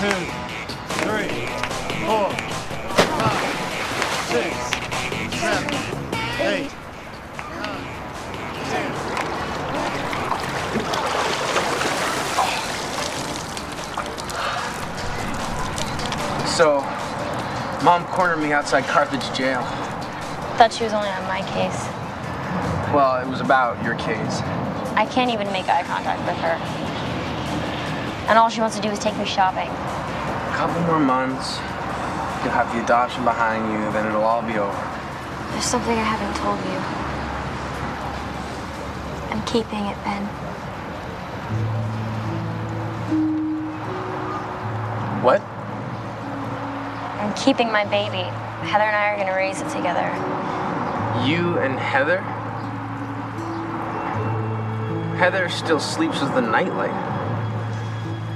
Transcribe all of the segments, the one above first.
two, three, four, five, six, seven, eight, nine, ten. So, mom cornered me outside Carthage jail. Thought she was only on my case. Well, it was about your case. I can't even make eye contact with her. And all she wants to do is take me shopping. A couple more months, you'll have the adoption behind you, then it'll all be over. There's something I haven't told you. I'm keeping it, Ben. What? I'm keeping my baby. Heather and I are gonna raise it together. You and Heather? Heather still sleeps with the nightlight.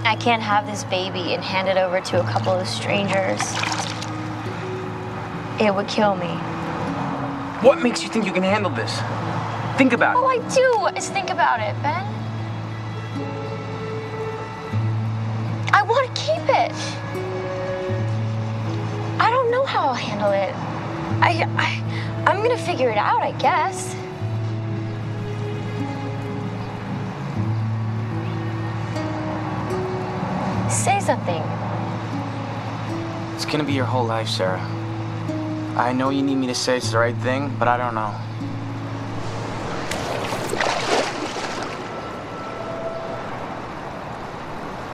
I can't have this baby and hand it over to a couple of strangers. It would kill me. What makes you think you can handle this? Think about All it. Oh, I do is think about it, Ben. I want to keep it. I don't know how I'll handle it. I, I, I'm gonna figure it out, I guess. Say something. It's gonna be your whole life, Sarah. I know you need me to say it's the right thing, but I don't know.